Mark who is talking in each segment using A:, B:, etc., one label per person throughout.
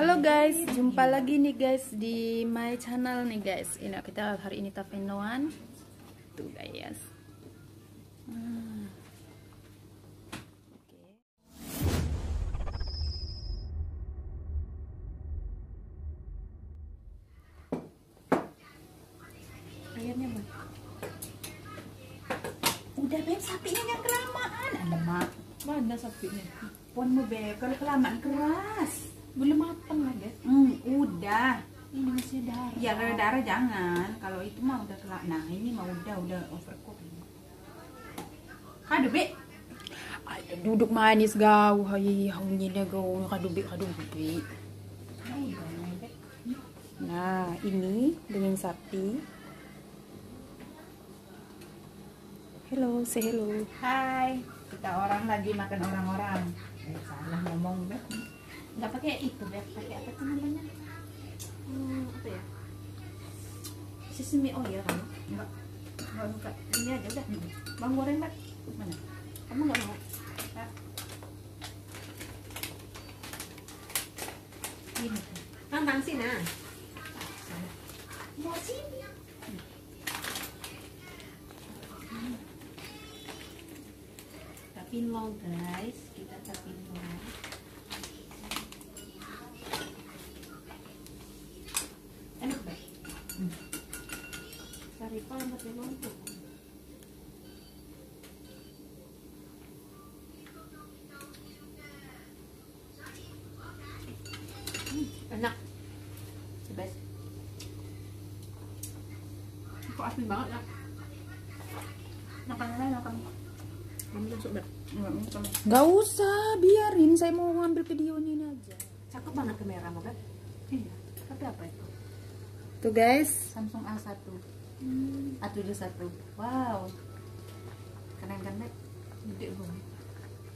A: Halo guys, jumpa lagi nih guys di my channel nih guys. Ini kita hari ini tapenoan. Tuh guys. Hmm. Oke. Airnya Bang.
B: Udah beb sapinya yang kelamaan. Alamak.
C: Mana sapinya?
B: Ponmu beb kalau kelamaan keras.
C: Belum matang lagi.
B: Hmm, udah.
C: Ini masih darah.
B: Ya kalau darah jangan. Kalau itu mah udah kelak. Nah ini mah udah udah overcook. Aduh beb.
A: Ada duduk manis gau, hai haunya gau, kadubi kadubi. Nah, ini daging sapi. Hello, say hello.
B: Hai. Lagi makan orang-orang. Eh, salah ngomong beb. Nggak pakai itu beb. Pakai apa tuh namanya? Hmm, apa ya? Sesame oil kamu? Enggak. Enggak buka. Ini aja udah. Bang goreng mbak. Mana? Kamu nggak mau? Ini.
C: Ang tangsi na.
B: Mau sini. Tapin lo guys, kita tapin lo. Enak ba? Sari pa, matilong po.
C: Enak.
B: The best.
C: Kok asin banget ya?
B: Makan na makan.
A: Gak usah, biarin. Saya mau ngambil videonya ini aja.
C: Cakep banget kamera mo kan?
B: Iya. Tapi apa itu?
A: Tuh guys,
B: Samsung A1 A71 Wow Keren kan Mek?
C: Gede banget.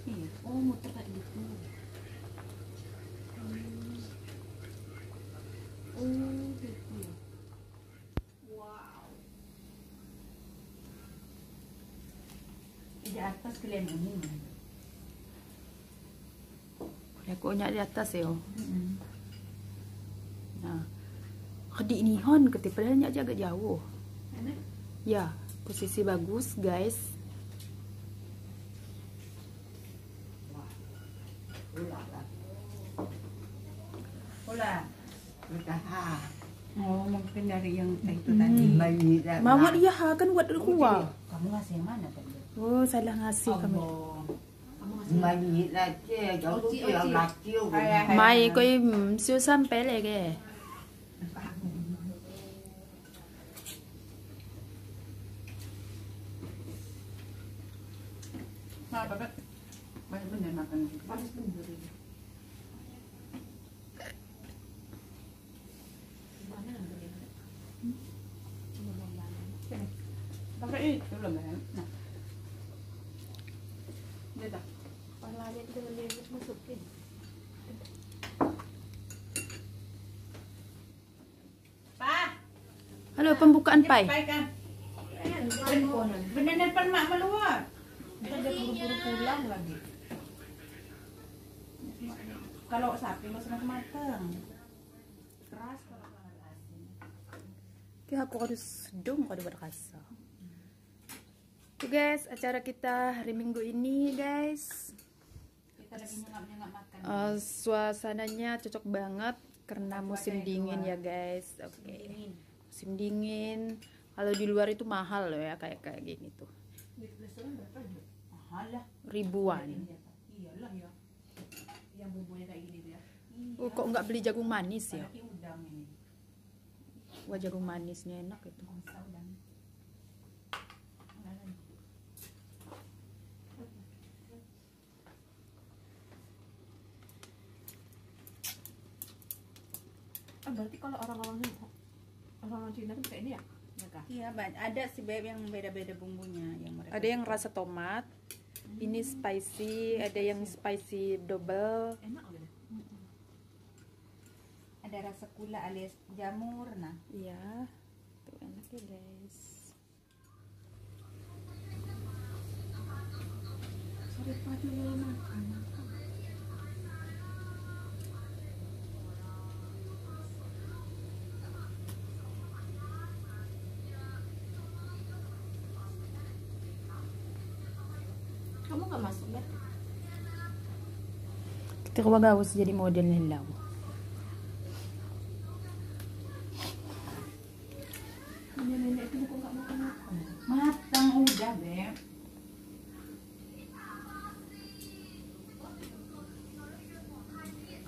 B: Iya Oh muter kayak gitu Hmm. Oh gitu ya Wow Di atas kalian ini
A: ya koknya di atas ya.
B: Mm-mm.
A: Nah, kedik nihon ketipadanya aja agak jauh.
B: Enak
A: Ya, posisi bagus guys.
B: Ulah
D: Udah ha.
B: Oh mungkin dari yang itu
A: Hmm.
B: tadi
D: Bayi dah.
A: Mama dia ha kan buat kuah.
B: Kamu ngasih mana tadi?
A: Oh, salah ngasih kami.
B: Kamu ngasih
D: Bayi lah je, jauh tu
B: Oci,
D: yang
B: oci.
D: laki tu.
B: Hai, hai, hai.
A: Mai koi mm, siêu sampai lagi.
B: Nah, Bapak. Banyak bener makan. Panas bener ini. Mana ambil ini? Hmm? Belum banget. Palanya masukin.
A: Halo, pembukaan pai.
B: Pai kan? Bener depan mak meluar. Kita dia buru-buru pulang lagi. Kalau sapi masih matang. Keras kalau asin.
A: Kaya aku harus dong kalau berkasa. Tuh guys, acara kita hari Minggu ini guys.
B: Kita lagi nyengap-nyengap makan.
A: Eh, suasananya cocok banget karena musim dingin
B: luar.
A: ya guys. Oke.
B: Dingin.
A: Musim dingin. Kalau di luar itu mahal loh ya kayak kayak gini tuh.
B: Ya?
A: Ribuan.
B: Iyalah ya. Yang bumbunya kayak gini tuh ya. Iya.
A: Oh, kok nggak beli jagung manis ya? Wah jagung manisnya enak itu.
B: Bangsa udang. Mana nih?
C: Ah, berarti kalau orang-orang orang-orang Cina kan kayak ini ya? Mereka.
B: Iya, ba- ada sih beb yang beda-beda bumbunya yang mereka.
A: Ada yang rasa tomat, ini spicy, ada yang spicy double.
C: Enak gitu.
B: ada rasa gula alias jamur nah.
A: Iya, tuh enak ya guys.
C: Daripada lo makan. Masuk ya
A: kita kau gawas jadi model nilaw
C: nenek itu kok nggak makan makan
B: Matang udah, Beb.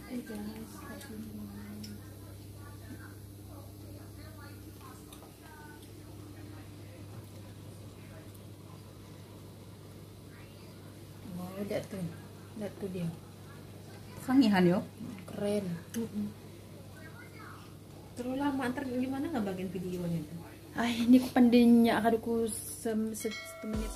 C: eh guys
A: lihat tuh lihat tuh dia.
B: Sangihan yo.
A: keren.
C: Terlalu lama ntar gimana nggak bagian videonya itu
A: ay ini ko pandin niya akaduko sa sa sa menit